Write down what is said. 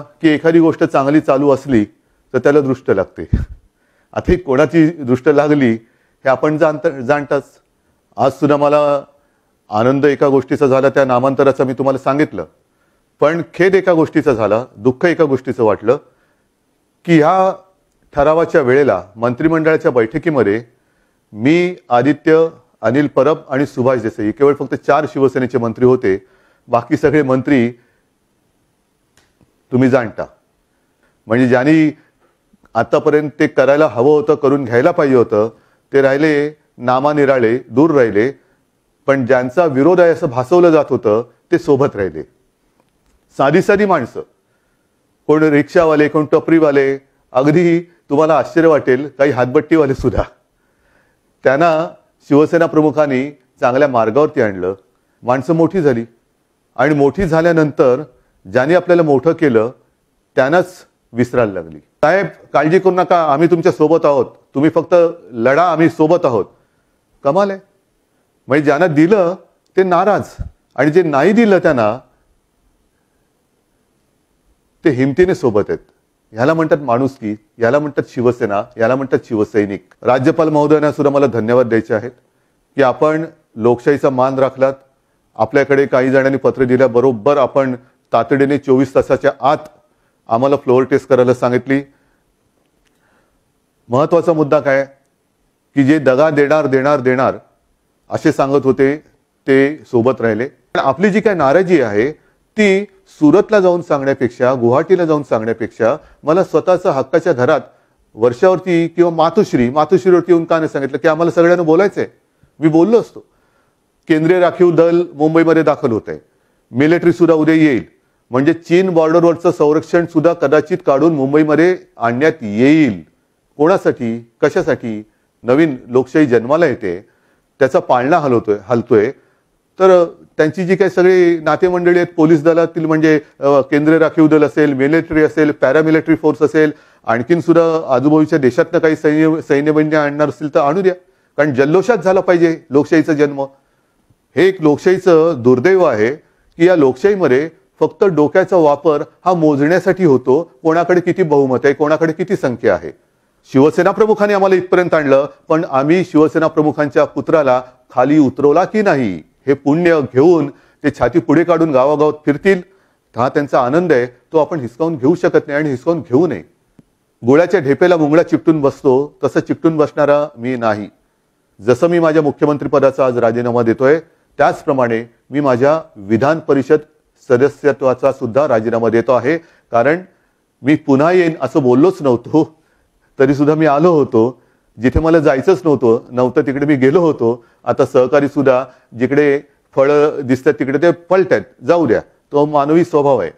की एखादी गोष्ट चांगली चालू असली तर त्याला दृष्ट लागते. आता ही कोणाची दृष्ट लागली हे आपण जाणत जाणताच. आज सुद्धा मला आनंद एका गोष्टीचा झाला त्या नामांतराचा मी तुम्हाला सांगितलं. पण खेद एका गोष्टीचा झाला दुःख एका गोष्टीचं वाटलं की ह्या ठरावाच्या वेळेला मंत्रिमंडळाच्या बैठकीमध्ये मी आदित्य अनिल परब आणि सुभाष देसाई केवळ फक्त चार शिवसेनेचे मंत्री होते बाकी सगळे मंत्री तुम्ही जाणता. म्हणजे ज्यांनी आतापर्यंत ते करायला हवं होतं करून घ्यायला पाहिजे होतं ते राहिले नामानिराळे दूर राहिले. पण ज्यांचा विरोध आहे असं भासवलं जात होतं ते सोबत राहिले. साधी साधी माणसं. कोण रिक्षावाले कोण टपरीवाले अगदी तुम्हाला आश्चर्य वाटेल काही हातबट्टीवाले सुद्धा. त्यांना शिवसेना प्रमुखांनी चांगल्या मार्गावरती आणलं. माणसं मोठी झाली. आणि मोठी झाल्यानंतर ज्यांनी आपल्याला मोठं केलं त्यांनाच विसरायला लागली. साहेब काळजी करू नका आम्ही तुमच्यासोबत आहोत. तुम्ही फक्त लढा आम्ही सोबत आहोत. कमाल आहे. म्हणजे ज्यांना दिलं ते नाराज. आणि जे नाही दिलं त्यांना ते हिमतीने सोबत आहेत. ह्याला म्हणतात माणुसकी याला म्हणतात शिवसेना याला म्हणतात शिवसैनिक. राज्यपाल महोदयांना सुद्धा मला धन्यवाद द्यायचे आहेत की आपण लोकशाहीचा मान राखलात. आपल्याकडे काही जणांनी पत्र दिल्या बरोबर आपण तातडीने चोवीस तासाच्या आत आम्हाला फ्लोअर टेस्ट करायला सांगितली. महत्त्वाचा मुद्दा काय? की जे दगा देणार देणार देणार असे सांगत होते ते सोबत राहिले. पण आपली जी काय नाराजी आहे ती सुरतला जाऊन सांगण्यापेक्षा गुवाहाटीला जाऊन सांगण्यापेक्षा मला स्वतःच्या हक्काच्या घरात वर्षावरती किंवा मातोश्री मातोश्रीवरती येऊन का नाही सांगितलं? की आम्हाला सगळ्यांना बोलायचंय. मी बोललो असतो. केंद्रीय राखीव दल मुंबईमध्ये दाखल होत आहे मिलिटरी सुद्धा उद्या येईल. म्हणजे चीन बॉर्डरवरचं संरक्षण सुद्धा कदाचित काढून मुंबईमध्ये आणण्यात येईल. कोणासाठी? कशासाठी? नवीन लोकशाही जन्माला येते. त्याचा पाळणा हलवतोय हलतोय. तर त्यांची जी काही सगळी नातेमंडळी आहेत पोलीस दलातील म्हणजे केंद्रीय राखीव दल असेल मिलिटरी असेल पॅरामिलिटरी फोर्स असेल आणखीन सुद्धा आजूबाजूच्या देशातनं काही सैन्य सैन्यबैन्य आणणार असेल तर आणू द्या. कारण जल्लोषात झाला पाहिजे लोकशाहीचा जन्म. हे एक लोकशाहीचं दुर्दैव आहे की या लोकशाहीमध्ये फक्त डोक्याचा वापर हा मोजण्यासाठी होतो. कोणाकडे किती बहुमत आहे कोणाकडे किती संख्या आहे. शिवसेना प्रमुखांनी आम्हाला इथपर्यंत आणलं पण आम्ही शिवसेना प्रमुखांच्या पुत्राला खाली उतरवला की नाही हे पुण्य घेऊन ते छाती पुढे काढून गावागावात फिरतील. हा त्यांचा आनंद आहे तो आपण हिसकावून घेऊ शकत नाही आणि हिसकावून घेऊ नये. गोळ्याच्या ढेपेला मुंगळा चिपटून बसतो तसं चिपटून बसणारा मी नाही. जसं मी माझ्या मुख्यमंत्री पदाचा आज राजीनामा देतोय त्याचप्रमाणे मी माझ्या विधान परिषद सदस्यत्वाचा सुद्धा राजीनामा देतो आहे. कारण मी पुन्हा येईन असं बोललोच नव्हतो. तरी सुद्धा मी आलो होतो. जिथे मला जायचंच नव्हतं. नव्हतं तिकडे मी गेलो होतो. आता सहकारी सुद्धा जिकडे फळं दिसतात तिकडे ते पलटायत जाऊ द्या. तो मानवी स्वभाव आहे.